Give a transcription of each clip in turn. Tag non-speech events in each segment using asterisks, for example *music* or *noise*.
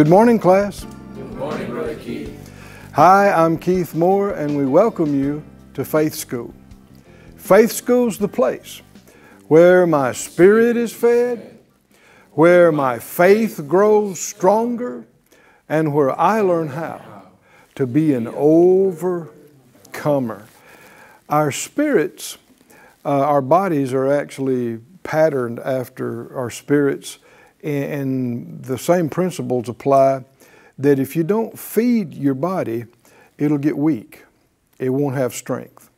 Good morning, class. Good morning, Brother Keith. Hi, I'm Keith Moore, and we welcome you to Faith School. Faith School's the place where my spirit is fed, where my faith grows stronger, and where I learn how to be an overcomer. Our spirits, uh, our bodies are actually patterned after our spirits and the same principles apply that if you don't feed your body, it'll get weak. It won't have strength.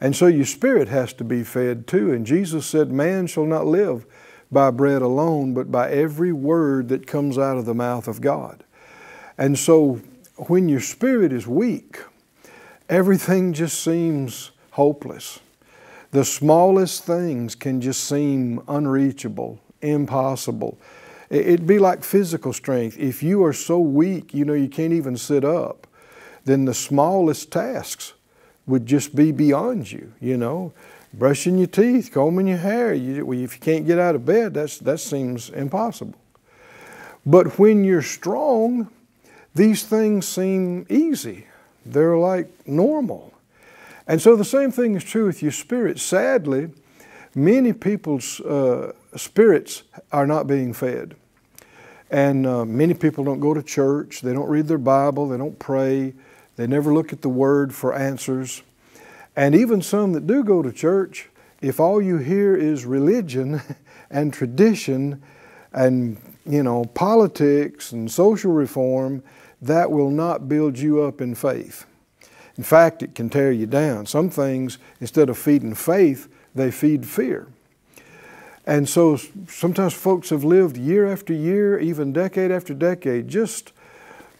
And so your spirit has to be fed too. And Jesus said, Man shall not live by bread alone, but by every word that comes out of the mouth of God. And so when your spirit is weak, everything just seems hopeless. The smallest things can just seem unreachable, impossible. It'd be like physical strength. If you are so weak, you know, you can't even sit up, then the smallest tasks would just be beyond you, you know. Brushing your teeth, combing your hair, you, if you can't get out of bed, that's, that seems impossible. But when you're strong, these things seem easy. They're like normal. And so the same thing is true with your spirit. Sadly, many people's uh, spirits are not being fed. And uh, many people don't go to church, they don't read their Bible, they don't pray, they never look at the Word for answers. And even some that do go to church, if all you hear is religion *laughs* and tradition and you know politics and social reform, that will not build you up in faith. In fact, it can tear you down. Some things, instead of feeding faith, they feed fear. And so sometimes folks have lived year after year, even decade after decade, just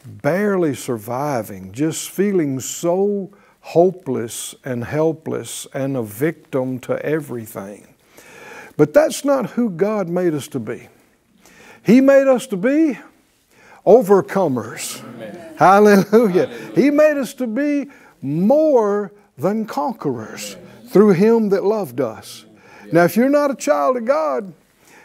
barely surviving, just feeling so hopeless and helpless and a victim to everything. But that's not who God made us to be. He made us to be overcomers. Hallelujah. Hallelujah. He made us to be more than conquerors through Him that loved us. Now, if you're not a child of God,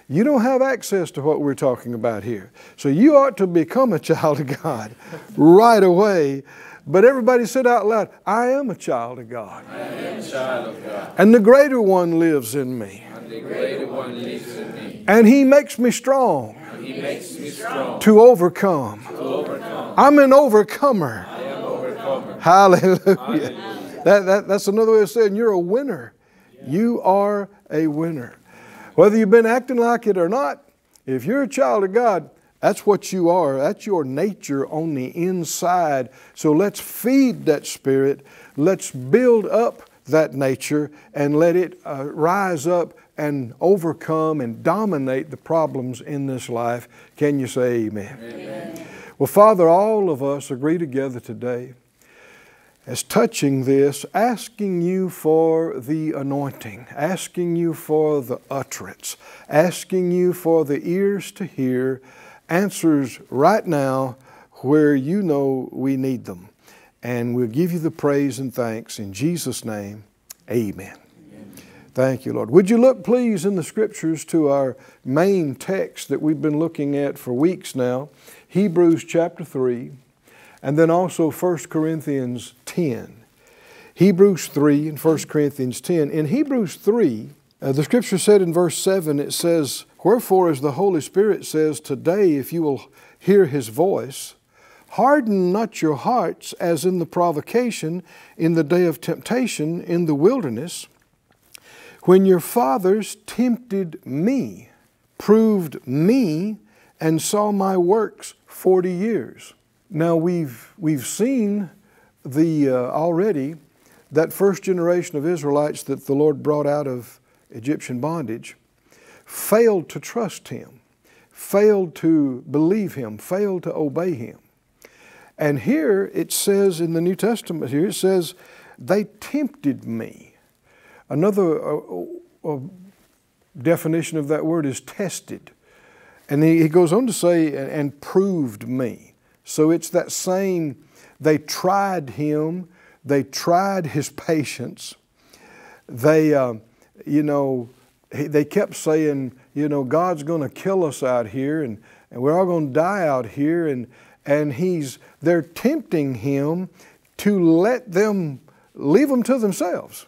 you don't have access to what we're talking about here. So you ought to become a *laughs* child of God right away. But everybody said out loud, I am a child of God. I am a child of God. And the greater one lives in me. And the greater one lives in me. And he makes me strong. And he makes me strong. To overcome. To overcome. I'm an overcomer. I am overcomer. Hallelujah. Hallelujah. That, that, that's another way of saying you're a winner. You are a winner. Whether you've been acting like it or not, if you're a child of God, that's what you are. That's your nature on the inside. So let's feed that spirit. Let's build up that nature and let it uh, rise up and overcome and dominate the problems in this life. Can you say amen? amen? Well, Father, all of us agree together today as touching this, asking you for the anointing, asking you for the utterance, asking you for the ears to hear answers right now where you know we need them. And we'll give you the praise and thanks in Jesus' name. Amen. Amen. Thank you, Lord. Would you look, please, in the scriptures to our main text that we've been looking at for weeks now, Hebrews chapter 3 and then also 1 Corinthians 10. Hebrews 3 and 1 Corinthians 10. In Hebrews 3, uh, the scripture said in verse 7, it says, Wherefore, as the Holy Spirit says, Today, if you will hear his voice, harden not your hearts as in the provocation in the day of temptation in the wilderness, when your fathers tempted me, proved me, and saw my works forty years. Now we've, we've seen the, uh, already that first generation of Israelites that the Lord brought out of Egyptian bondage failed to trust Him, failed to believe Him, failed to obey Him. And here it says in the New Testament, here it says, they tempted me. Another uh, uh, definition of that word is tested. And he goes on to say, and proved me. So it's that same, they tried him, they tried his patience. They, uh, you know, they kept saying, you know, God's going to kill us out here, and, and we're all going to die out here. And, and he's, they're tempting him to let them leave them to themselves.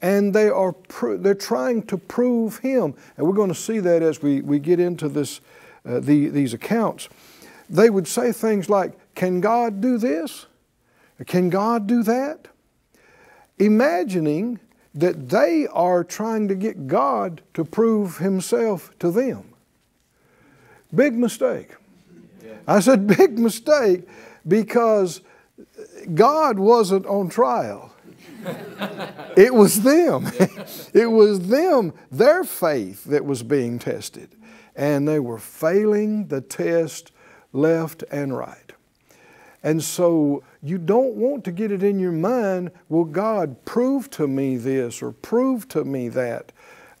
And they are they're trying to prove him. And we're going to see that as we, we get into this, uh, the, these accounts. They would say things like, Can God do this? Can God do that? Imagining that they are trying to get God to prove himself to them. Big mistake. I said *laughs* big mistake because God wasn't on trial. *laughs* it was them. *laughs* it was them, their faith that was being tested. And they were failing the test left and right. And so you don't want to get it in your mind, well, God, prove to me this or prove to me that.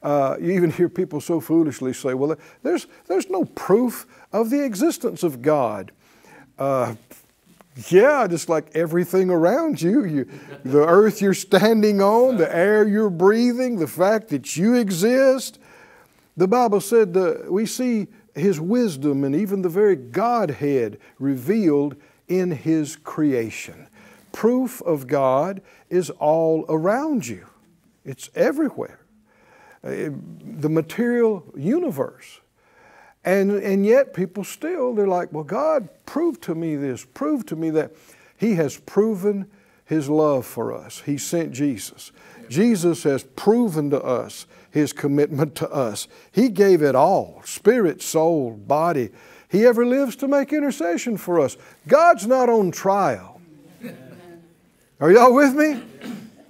Uh, you even hear people so foolishly say, well, there's, there's no proof of the existence of God. Uh, yeah, just like everything around you, you, the earth you're standing on, the air you're breathing, the fact that you exist. The Bible said that we see His wisdom and even the very Godhead revealed in His creation. Proof of God is all around you, it's everywhere. Uh, the material universe. And, and yet people still, they're like, well, God, prove to me this, prove to me that. He has proven His love for us. He sent Jesus. Jesus has proven to us His commitment to us. He gave it all spirit, soul, body. He ever lives to make intercession for us. God's not on trial. Are y'all with me?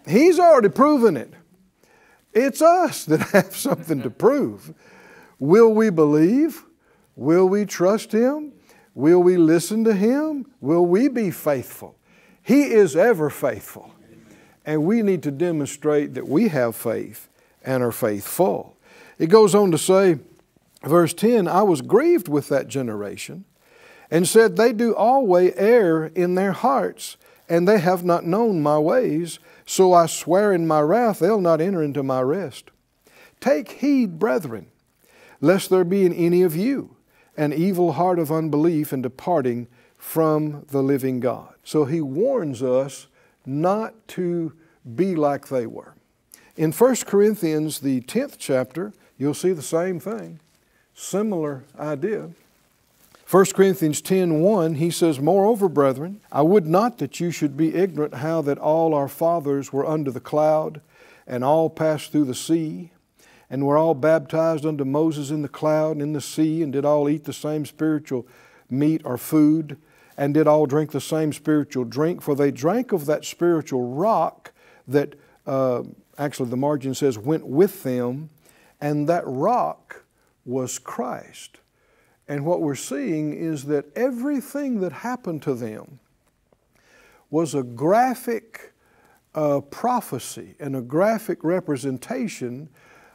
He's already proven it. It's us that *laughs* have something to prove. Will we believe? Will we trust Him? Will we listen to Him? Will we be faithful? He is ever faithful. And we need to demonstrate that we have faith and are faithful. It goes on to say, verse 10 I was grieved with that generation and said, They do always err in their hearts, and they have not known my ways. So I swear in my wrath, they'll not enter into my rest. Take heed, brethren, lest there be in any of you an evil heart of unbelief in departing from the living God. So he warns us not to be like they were. In 1 Corinthians, the 10th chapter, you'll see the same thing, similar idea. 1 Corinthians 10 1, he says, Moreover, brethren, I would not that you should be ignorant how that all our fathers were under the cloud, and all passed through the sea, and were all baptized unto Moses in the cloud and in the sea, and did all eat the same spiritual meat or food, and did all drink the same spiritual drink, for they drank of that spiritual rock that, uh, actually, the margin says, went with them, and that rock was Christ. And what we're seeing is that everything that happened to them was a graphic uh, prophecy and a graphic representation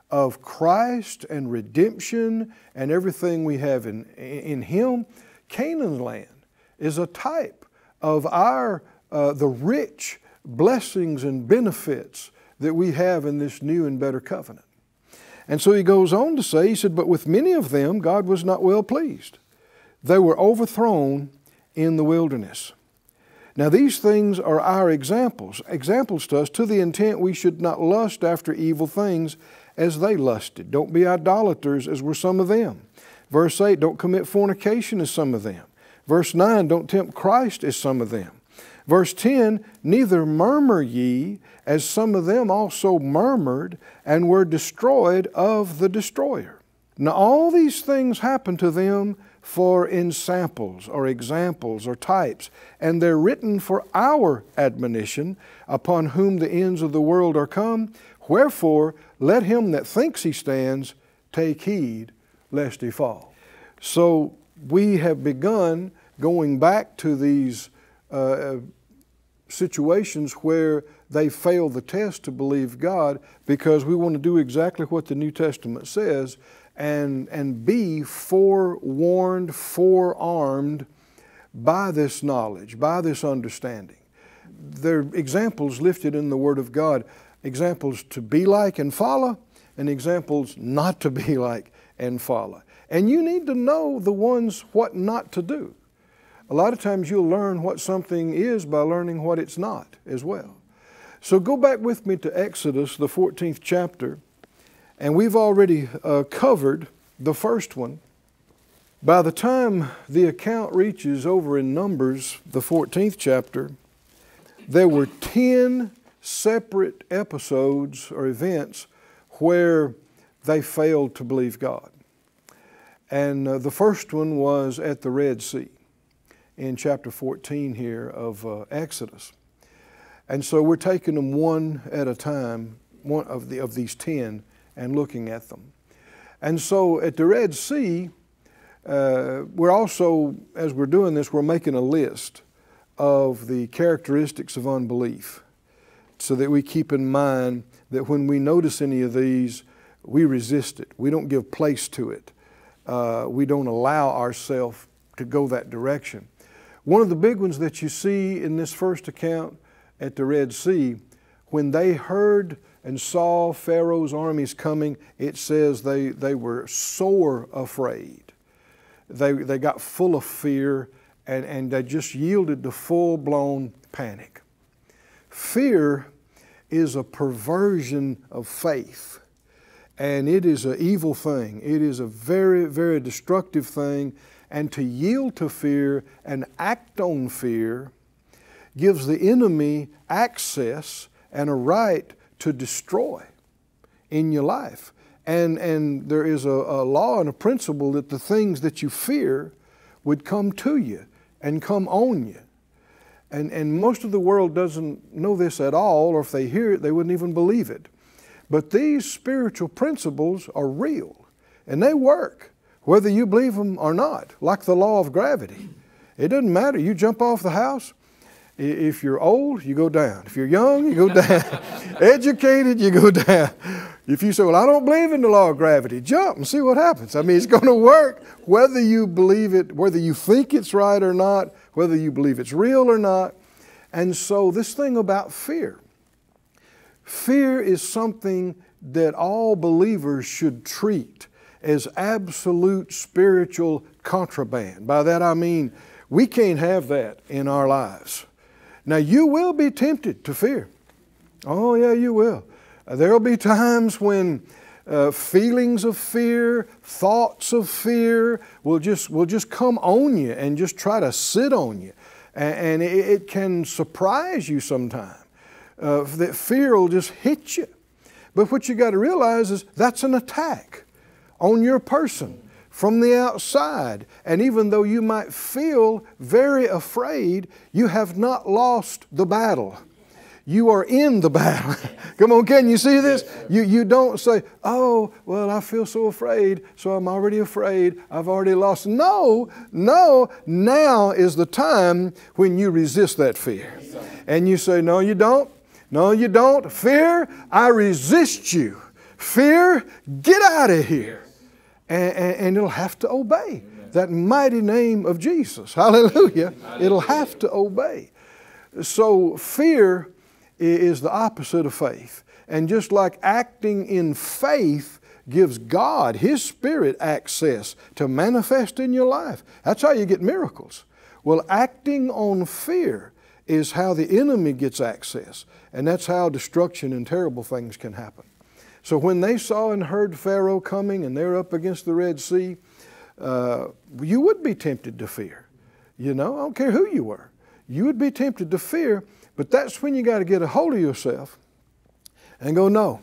of Christ and redemption and everything we have in, in Him, Canaan land is a type of our, uh, the rich blessings and benefits that we have in this new and better covenant. And so he goes on to say, he said, But with many of them God was not well pleased. They were overthrown in the wilderness. Now, these things are our examples, examples to us, to the intent we should not lust after evil things as they lusted. Don't be idolaters as were some of them. Verse 8, don't commit fornication as some of them. Verse 9, don't tempt Christ as some of them. Verse 10, neither murmur ye as some of them also murmured and were destroyed of the destroyer. Now, all these things happen to them for ensamples or examples or types, and they're written for our admonition, upon whom the ends of the world are come. Wherefore, let him that thinks he stands take heed lest he fall. So, we have begun going back to these uh, situations where they fail the test to believe God because we want to do exactly what the New Testament says and, and be forewarned, forearmed by this knowledge, by this understanding. There are examples lifted in the Word of God examples to be like and follow, and examples not to be *laughs* like and follow. And you need to know the ones what not to do. A lot of times you'll learn what something is by learning what it's not as well. So go back with me to Exodus, the 14th chapter, and we've already uh, covered the first one. By the time the account reaches over in Numbers, the 14th chapter, there were 10 separate episodes or events where they failed to believe God. And uh, the first one was at the Red Sea in chapter 14 here of uh, Exodus. And so we're taking them one at a time, one of, the, of these 10, and looking at them. And so at the Red Sea, uh, we're also, as we're doing this, we're making a list of the characteristics of unbelief so that we keep in mind that when we notice any of these, we resist it. We don't give place to it. Uh, we don't allow ourselves to go that direction. One of the big ones that you see in this first account at the Red Sea, when they heard and saw Pharaoh's armies coming, it says they, they were sore afraid. They, they got full of fear and, and they just yielded to full blown panic. Fear is a perversion of faith, and it is an evil thing. It is a very, very destructive thing. And to yield to fear and act on fear gives the enemy access and a right to destroy in your life. And, and there is a, a law and a principle that the things that you fear would come to you and come on you. And, and most of the world doesn't know this at all, or if they hear it, they wouldn't even believe it. But these spiritual principles are real and they work, whether you believe them or not, like the law of gravity. It doesn't matter. You jump off the house, if you're old, you go down. If you're young, you go *laughs* down. Educated, you go down. If you say, Well, I don't believe in the law of gravity, jump and see what happens. I mean, it's going to work whether you believe it, whether you think it's right or not, whether you believe it's real or not. And so, this thing about fear fear is something that all believers should treat as absolute spiritual contraband. By that I mean, we can't have that in our lives. Now, you will be tempted to fear. Oh, yeah, you will. There will be times when uh, feelings of fear, thoughts of fear will just, will just come on you and just try to sit on you. And, and it, it, can surprise you sometimes. Uh, that fear will just hit you. But what you got to realize is that's an attack on your person from the outside. And even though you might feel very afraid, you have not lost the battle. You are in the battle. *laughs* Come on, can you see this? You, you don't say, oh, well, I feel so afraid, so I'm already afraid, I've already lost. No, no, now is the time when you resist that fear. And you say, no, you don't. No, you don't. Fear, I resist you. Fear, get out of here and, and, it'll have to obey that mighty name of Jesus. *laughs* Hallelujah. It'll have to obey. So fear is the opposite of faith. And just like acting in faith gives God, His Spirit, access to manifest in your life, that's how you get miracles. Well, acting on fear is how the enemy gets access, and that's how destruction and terrible things can happen. So when they saw and heard Pharaoh coming and they're up against the Red Sea, uh, you would be tempted to fear. You know, I don't care who you were. You would be tempted to fear, but that's when you got to get a hold of yourself and go, no,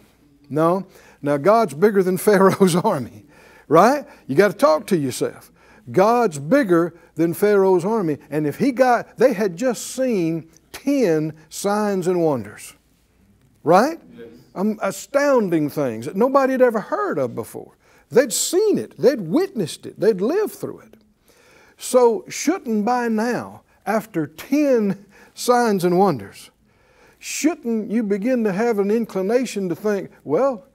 no. Now, God's bigger than *laughs* Pharaoh's army, right? You got to talk to yourself. God's bigger than Pharaoh's army. And if he got, they had just seen 10 signs and wonders, right? Yes um, astounding things that nobody had ever heard of before. They'd seen it, they'd witnessed it, they'd lived through it. So, shouldn't by now, after 10 signs and wonders, shouldn't you begin to have an inclination to think, well,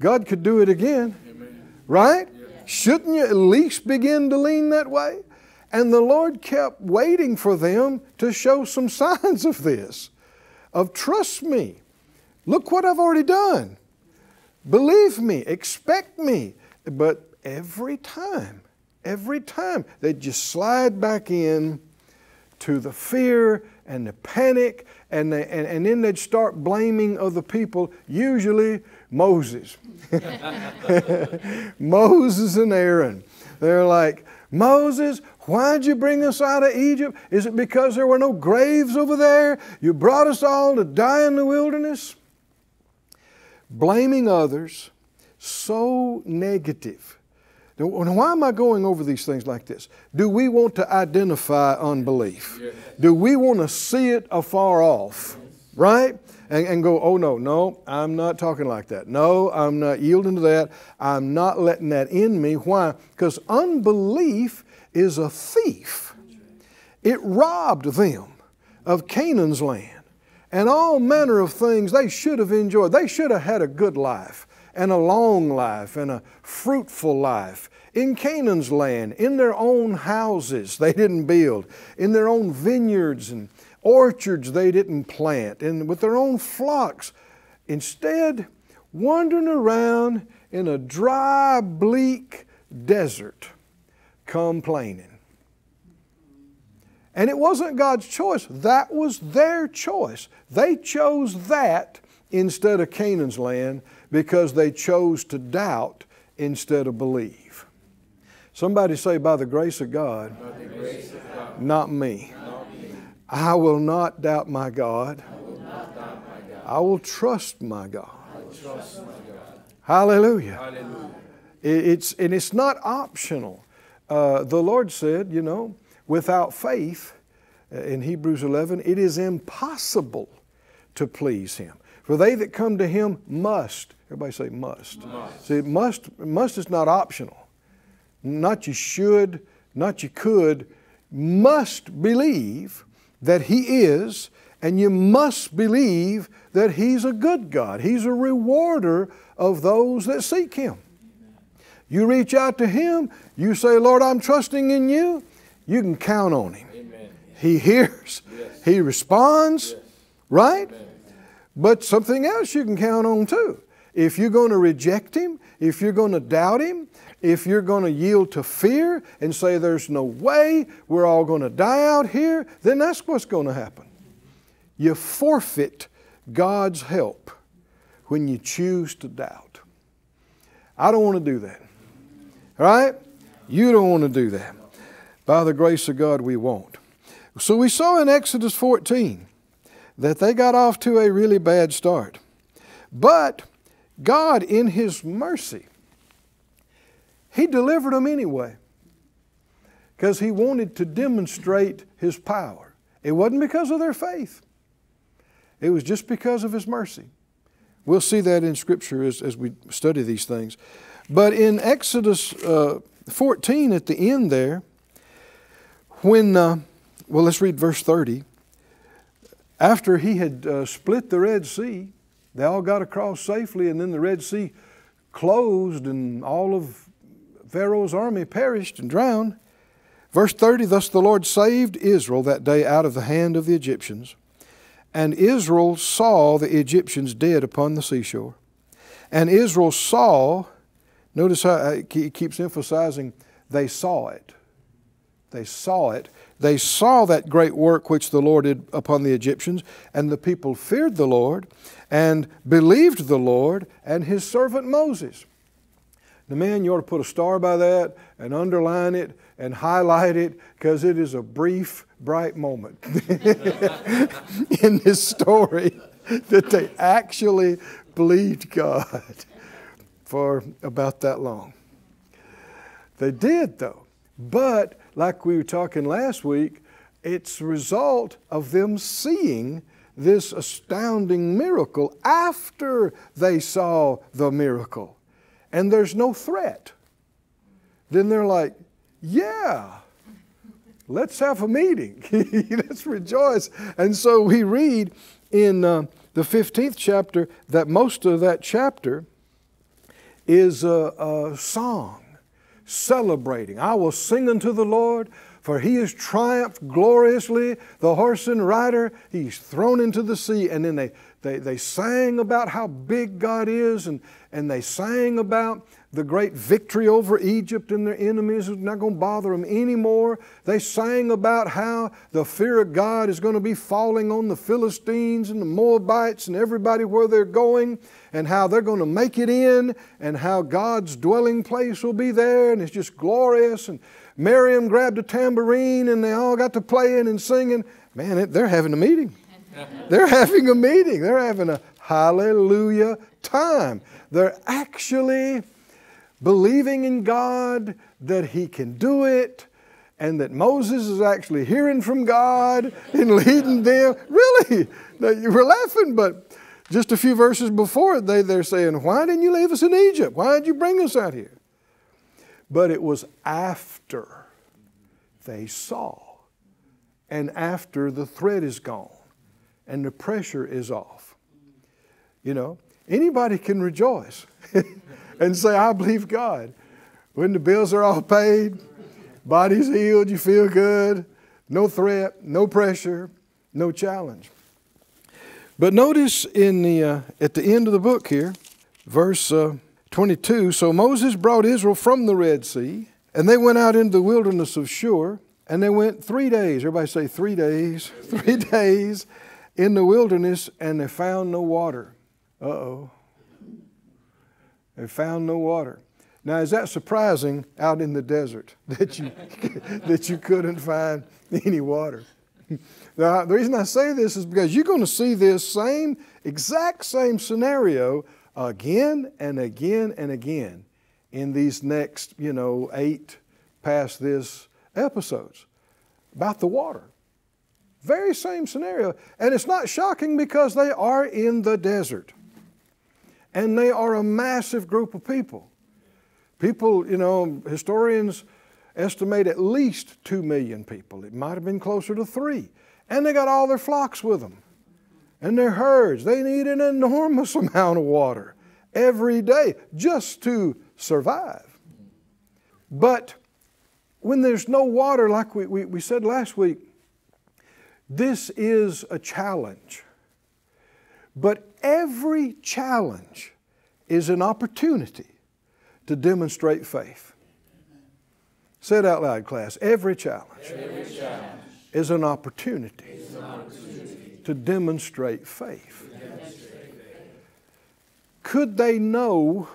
God could do it again? Amen. Right? Yeah. Shouldn't you at least begin to lean that way? And the Lord kept waiting for them to show some *laughs* signs of this, of trust me, Look what I've already done. Believe me, expect me. But every time, every time, they'd just slide back in to the fear and the panic, and, they, and, and then they'd start blaming other people, usually Moses. *laughs* Moses and Aaron. They're like, Moses, why'd you bring us out of Egypt? Is it because there were no graves over there? You brought us all to die in the wilderness? Blaming others, so negative. Now, why am I going over these things like this? Do we want to identify unbelief? Yes. Do we want to see it afar off? Right? And, and go, oh no, no, I'm not talking like that. No, I'm not yielding to that. I'm not letting that in me. Why? Because unbelief is a thief. It robbed them of Canaan's land and all manner of things they should have enjoyed. They should have had a good life and a long life and a fruitful life in Canaan's land, in their own houses they didn't build, in their own vineyards and orchards they didn't plant, and with their own flocks. Instead, wandering around in a dry, bleak desert, complaining. And it wasn't God's choice, that was their choice. They chose that instead of Canaan's land because they chose to doubt instead of believe. Somebody say, by the grace of God, grace of God not, me. not me. I will not doubt my God. I will, doubt my God. I will trust my God. Trust my God. Hallelujah. Hallelujah. It's, and it's not optional. Uh, the Lord said, you know, without faith, uh, in Hebrews 11, it is impossible to please Him. For they that come to Him must, everybody say must. must. See, must, must is not optional not you should, not you could, must believe that He is, and you must believe that He's a good God. He's a rewarder of those that seek Him. You reach out to Him, you say, Lord, I'm trusting in you, you can count on Him. Amen. He hears, yes. He responds, yes. right? Amen. But something else you can count on too. If you're going to reject Him, if you're going to doubt Him, if you're going to yield to fear and say there's no way, we're all going to die out here, then that's what's going to happen. You forfeit God's help when you choose to doubt. I don't want to do that. All right? You don't want to do that. By the grace of God, we won't. So we saw in Exodus 14 that they got off to a really bad start. But God, in His mercy, he delivered them anyway because he wanted to demonstrate his power. It wasn't because of their faith, it was just because of his mercy. We'll see that in Scripture as, as we study these things. But in Exodus uh, 14, at the end there, when, uh, well, let's read verse 30. After he had uh, split the Red Sea, they all got across safely, and then the Red Sea closed, and all of Pharaoh's army perished and drowned. Verse 30 Thus the Lord saved Israel that day out of the hand of the Egyptians. And Israel saw the Egyptians dead upon the seashore. And Israel saw, notice how he keeps emphasizing, they saw it. They saw it. They saw that great work which the Lord did upon the Egyptians, and the people feared the Lord and believed the Lord and his servant Moses. The man, you ought to put a star by that and underline it and highlight it because it is a brief, bright moment *laughs* in this story that they actually believed God for about that long. They did, though. But, like we were talking last week, it's a result of them seeing this astounding miracle after they saw the miracle and there's no threat, then they're like, yeah, let's have a meeting. *laughs* let's rejoice. And so we read in uh, the 15th chapter that most of that chapter is a, a song celebrating. I will sing unto the Lord For he has triumphed gloriously. The horse and rider, he's thrown into the sea. And then they, they, they sang about how big God is, and, and they sang about the great victory over Egypt and their enemies is not going to bother them anymore. They sang about how the fear of God is going to be falling on the Philistines and the Moabites and everybody where they're going, and how they're going to make it in, and how God's dwelling place will be there, and it's just glorious. And Miriam grabbed a tambourine, and they all got to playing and singing. Man, they're having a meeting. *laughs* they're having a meeting. They're having a hallelujah time. They're actually believing in God that He can do it and that Moses is actually hearing from God and leading them. Really? now, You were laughing, but just a few verses before they, they're saying, Why didn't you leave us in Egypt? Why did you bring us out here? But it was after they saw and after the threat is gone and the pressure is off. You know, anybody can rejoice. *laughs* and say, I believe God. When the bills are all paid, body's healed, you feel good, no threat, no pressure, no challenge. But notice in the, uh, at the end of the book here, verse uh, 22 So Moses brought Israel from the Red Sea, and they went out into the wilderness of Shur, and they went three days. Everybody say three days. *laughs* Three days in the wilderness, and they found no water. Uh oh. They found no water. Now, is that surprising out in the desert *laughs* that you, *laughs* that you couldn't find any water? *laughs* Now, the reason I say this is because you're going to see this same, exact same scenario again and again and again in these next, you know, eight past this episodes about the water. Very same scenario. And it's not shocking because they are in the desert and they are a massive group of people. People, you know, historians estimate at least 2 million people. It might have been closer to 3. And they got all their flocks with them and their herds. They need an enormous *laughs* amount of water every day just to survive. But when there's no water, like we, we, we said last week, this is a challenge. But every challenge is an opportunity to demonstrate faith. Say it out loud, class. Every challenge, every challenge is, an opportunity, is an opportunity to demonstrate faith. demonstrate faith. Could they know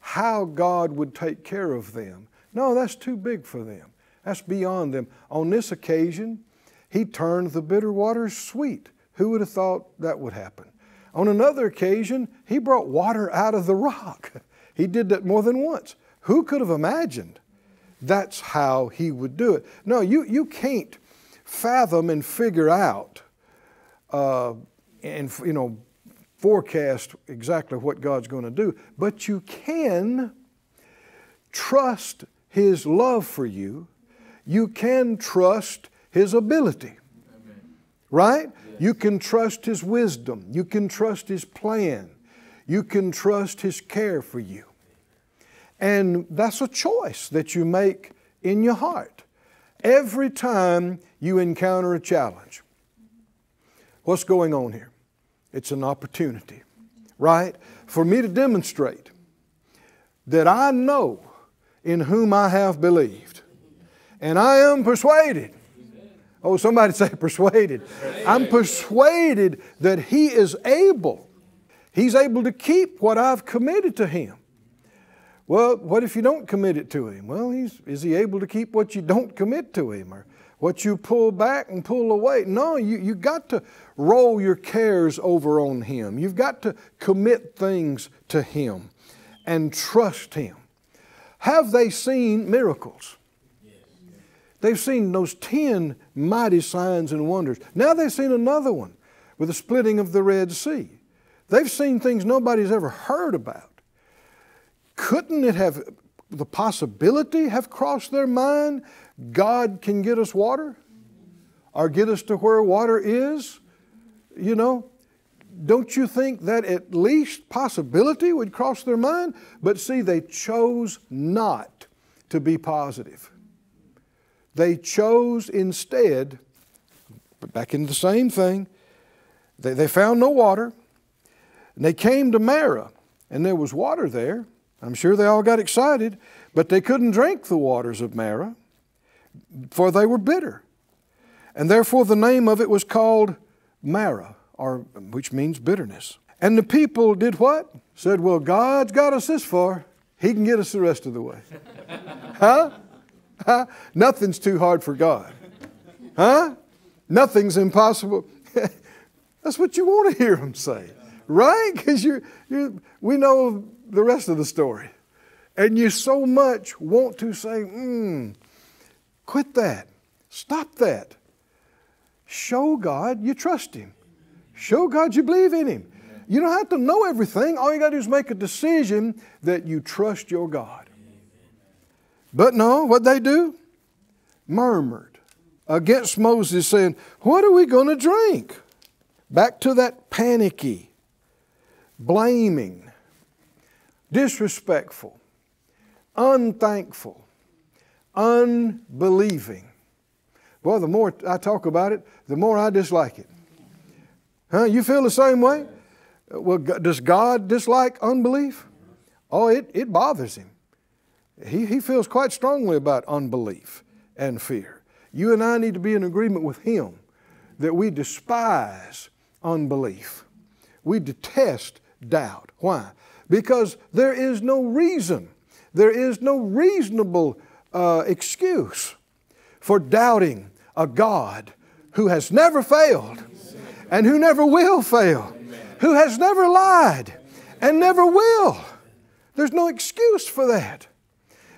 how God would take care of them? No, that's too big for them. That's beyond them. On this occasion, he turned the bitter waters sweet. Who would have thought that would happen? On another occasion, he brought water out of the rock. He did that more than once. Who could have imagined that's how he would do it? No, you, you can't fathom and figure out uh, and you know forecast exactly what God's going to do, but you can trust His love for you. You can trust His ability. Amen. Right? You can trust His wisdom. You can trust His plan. You can trust His care for you. And that's a choice that you make in your heart every time you encounter a challenge. What's going on here? It's an opportunity, right? For me to demonstrate that I know in whom I have believed. And I am persuaded Oh, somebody say persuaded. I'm persuaded that He is able. He's able to keep what I've committed to Him. Well, what if you don't commit it to Him? Well, is He able to keep what you don't commit to Him or what you pull back and pull away? No, you, you got to roll your cares over on Him. You've got to commit things to Him and trust Him. Have they seen miracles? They've seen those 10 mighty signs and wonders. Now they've seen another one with the splitting of the Red Sea. They've seen things nobody's ever heard about. Couldn't it have, the possibility have crossed their mind? God can get us water or get us to where water is? You know, don't you think that at least possibility would cross their mind? But see, they chose not to be positive. They chose instead, back into the same thing, they, they found no water. And they came to Marah, and there was water there. I'm sure they all got excited, but they couldn't drink the waters of Marah, for they were bitter. And therefore the name of it was called Marah, or, which means bitterness. And the people did what? Said, Well, God's got us this far. He can get us the rest of the way. *laughs* huh? Nothing's too hard for God. Huh? Nothing's impossible. *laughs* That's what you want to hear them say, right? Because you, you, we know the rest of the story. And you so much want to say, hmm, quit that. Stop that. Show God you trust Him. Show God you believe in Him. You don't have to know everything. All you got to do is make a decision that you trust your God. But no, what they do? Murmured against Moses, saying, What are we going to drink? Back to that panicky, blaming, disrespectful, unthankful, unbelieving. Well, the more I talk about it, the more I dislike it. Huh? You feel the same way? Well, does God dislike unbelief? Oh, it, it bothers him. He, he feels quite strongly about unbelief and fear. You and I need to be in agreement with him that we despise unbelief. We detest doubt. Why? Because there is no reason, there is no reasonable uh, excuse for doubting a God who has never failed and who never will fail, who has never lied and never will. There's no excuse for that.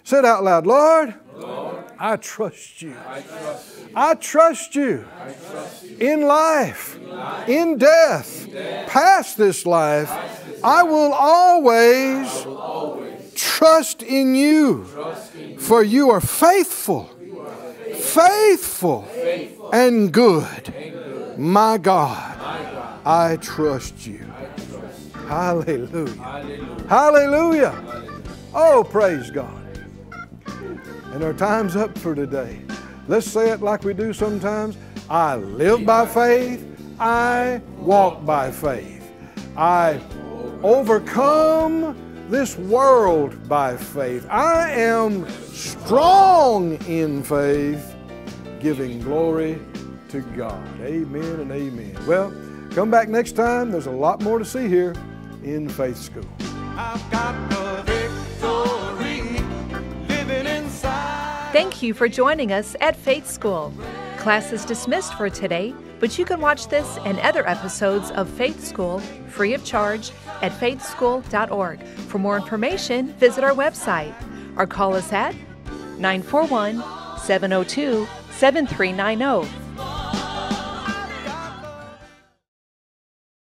Say it out loud, Lord, Lord I trust you. I trust you. I trust you I trust you. in life, in death, past this life. I will always will always trust in you, trust in you. for you are faithful, faithful, and good. My God, I trust you. Hallelujah. Hallelujah. Hallelujah. Oh, praise God. And our time's up for today. Let's say it like we do sometimes. I live by faith. I walk by faith. I overcome this world by faith. I am strong in faith, giving glory to God. Amen and amen. Well, come back next time. There's a lot more to see here in Faith School. Thank you for joining us at Faith School. Class is dismissed for today, but you can watch this and other episodes of Faith School free of charge at faithschool.org. For more information, visit our website or call us at 941 702 7390.